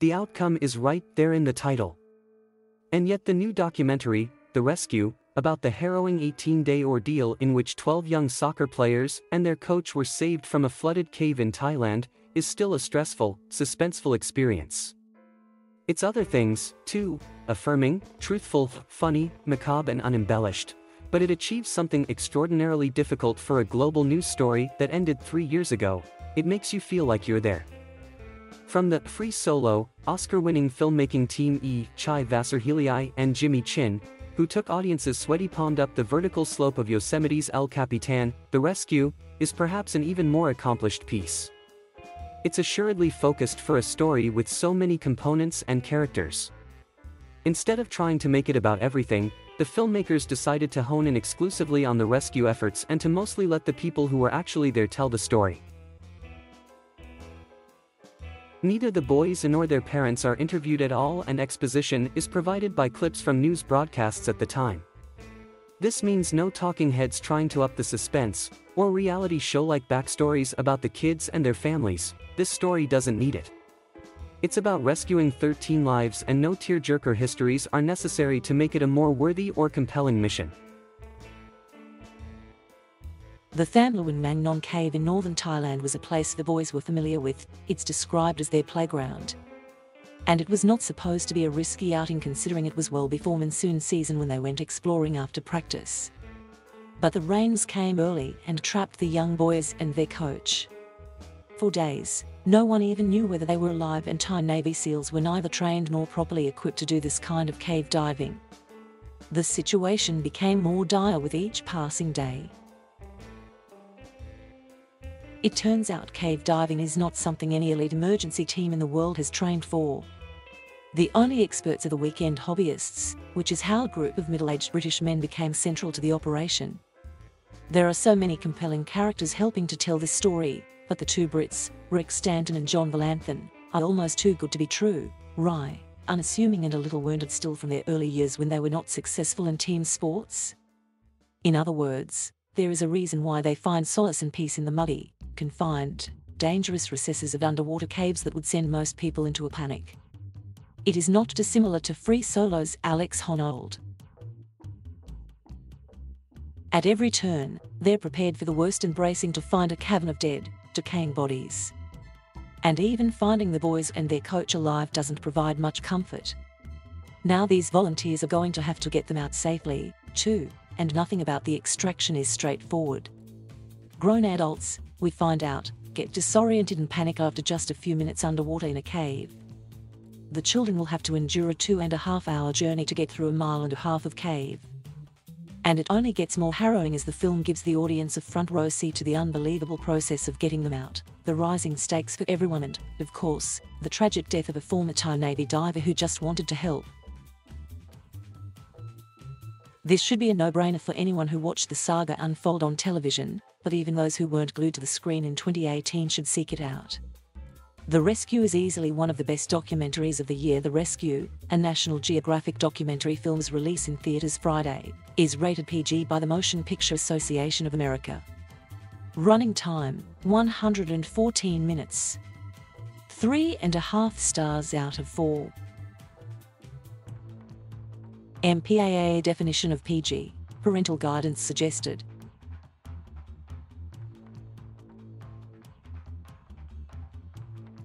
The outcome is right there in the title. And yet the new documentary, The Rescue, about the harrowing 18-day ordeal in which 12 young soccer players and their coach were saved from a flooded cave in Thailand, is still a stressful, suspenseful experience. It's other things, too, affirming, truthful, funny, macabre and unembellished. But it achieves something extraordinarily difficult for a global news story that ended three years ago. It makes you feel like you're there. From the Free Solo, Oscar-winning filmmaking team E. Chai Vasarhelyi and Jimmy Chin, who took audiences sweaty palmed up the vertical slope of Yosemite's El Capitan, The Rescue, is perhaps an even more accomplished piece. It's assuredly focused for a story with so many components and characters. Instead of trying to make it about everything, the filmmakers decided to hone in exclusively on the rescue efforts and to mostly let the people who were actually there tell the story. Neither the boys nor their parents are interviewed at all and exposition is provided by clips from news broadcasts at the time. This means no talking heads trying to up the suspense, or reality show-like backstories about the kids and their families, this story doesn't need it. It's about rescuing 13 lives and no tearjerker histories are necessary to make it a more worthy or compelling mission. The Tham Luang Nang Non cave in northern Thailand was a place the boys were familiar with, it's described as their playground. And it was not supposed to be a risky outing considering it was well before monsoon season when they went exploring after practice. But the rains came early and trapped the young boys and their coach. For days, no one even knew whether they were alive and Thai Navy SEALs were neither trained nor properly equipped to do this kind of cave diving. The situation became more dire with each passing day. It turns out cave diving is not something any elite emergency team in the world has trained for. The only experts are the weekend hobbyists, which is how a group of middle-aged British men became central to the operation. There are so many compelling characters helping to tell this story, but the two Brits, Rick Stanton and John Volanthen, are almost too good to be true, wry, unassuming and a little wounded still from their early years when they were not successful in team sports. In other words, there is a reason why they find solace and peace in the muddy, confined, dangerous recesses of underwater caves that would send most people into a panic. It is not dissimilar to Free Solo's Alex Honnold. At every turn, they're prepared for the worst and bracing to find a cavern of dead, decaying bodies. And even finding the boys and their coach alive doesn't provide much comfort. Now these volunteers are going to have to get them out safely, too, and nothing about the extraction is straightforward. Grown adults, we find out, get disoriented and panic after just a few minutes underwater in a cave. The children will have to endure a two and a half hour journey to get through a mile and a half of cave. And it only gets more harrowing as the film gives the audience a front row seat to the unbelievable process of getting them out, the rising stakes for everyone and, of course, the tragic death of a former Thai Navy diver who just wanted to help. This should be a no-brainer for anyone who watched the saga unfold on television, but even those who weren't glued to the screen in 2018 should seek it out. The Rescue is easily one of the best documentaries of the year. The Rescue, a National Geographic documentary film's release in theaters Friday, is rated PG by the Motion Picture Association of America. Running time, 114 minutes. Three and a half stars out of four. MPAA definition of PG, parental guidance suggested.